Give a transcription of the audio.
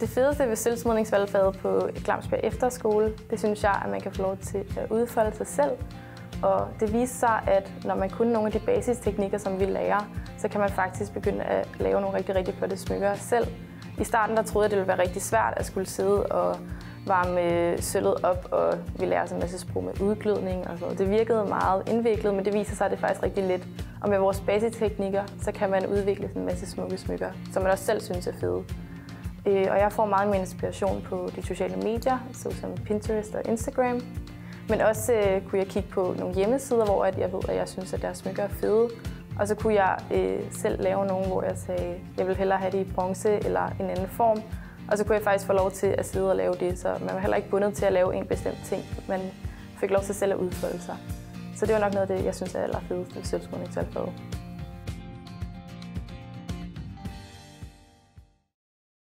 Det fedeste ved sølvsmidningsvalgfaget på Glamsbjerg Efterskole, det synes jeg, at man kan få lov til at udfolde sig selv. Og det viser sig, at når man kunne nogle af de basisteknikker, som vi lærer, så kan man faktisk begynde at lave nogle rigtig, rigtig flotte smykker selv. I starten der troede jeg, det ville være rigtig svært at skulle sidde og varme øh, sølvet op, og vi lærer en masse sprog med udglødning og så. Det virkede meget indviklet, men det viser sig, at det er faktisk rigtig let. Og med vores basisteknikker, så kan man udvikle en masse smukke smykker, som man også selv synes er fede. Øh, og jeg får meget min inspiration på de sociale medier, såsom Pinterest og Instagram. Men også øh, kunne jeg kigge på nogle hjemmesider, hvor at jeg ved, at jeg synes, at deres smykker er fede. Og så kunne jeg øh, selv lave nogle, hvor jeg sagde, at jeg vil hellere have det i bronze eller en anden form. Og så kunne jeg faktisk få lov til at sidde og lave det, så man var heller ikke bundet til at lave en bestemt ting. Man fik lov til selv at udfolde sig. Så det var nok noget af det, jeg synes er allerfedest ved sølvsmodningsalfaget.